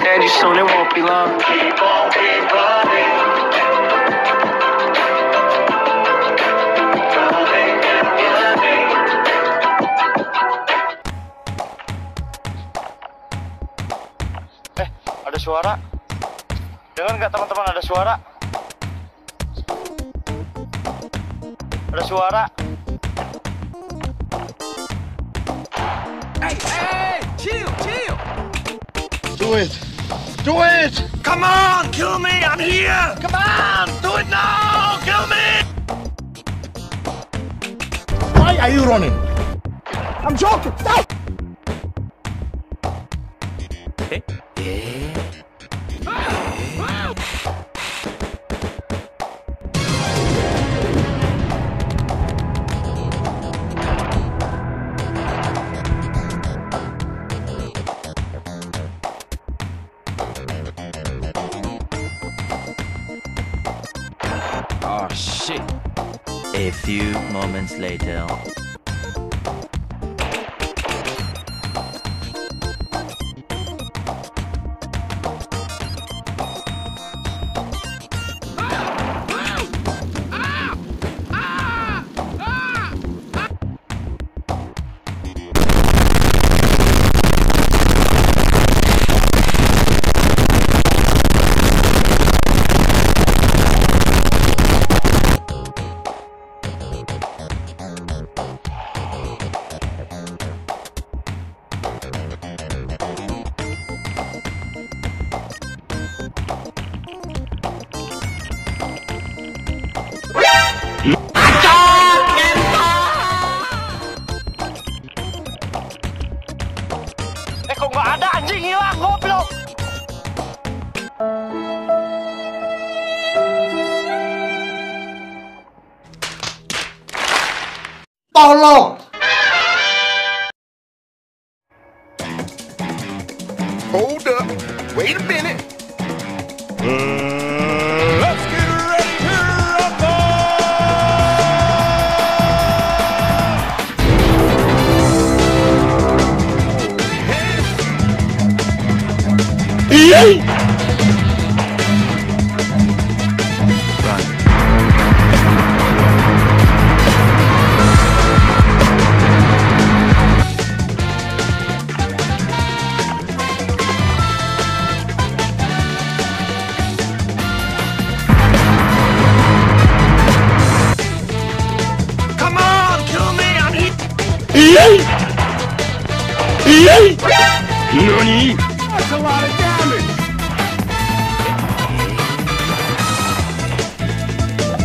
You soon, it won't be long. Keep on, keep running. Eh, ada suara. Dengar nggak teman-teman ada suara? Ada suara. Do it. Do it. Come on, kill me. I'm here. Come on, do it now. Kill me. Why are you running? I'm joking. Stop! Oh shit. A few moments later. Tolong! Hold up. Wait a minute. Uh, let's get ready to Come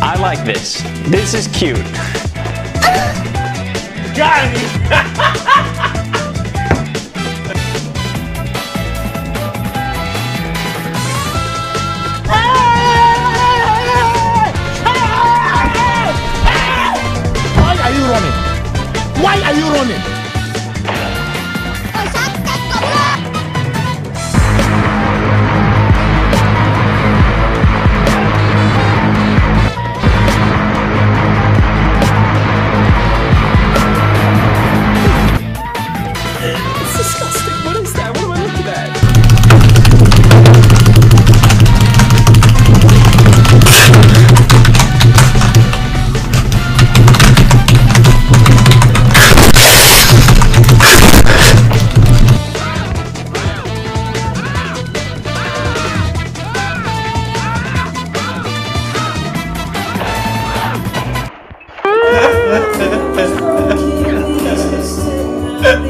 I like this. This is cute. Why Just broken pieces tonight.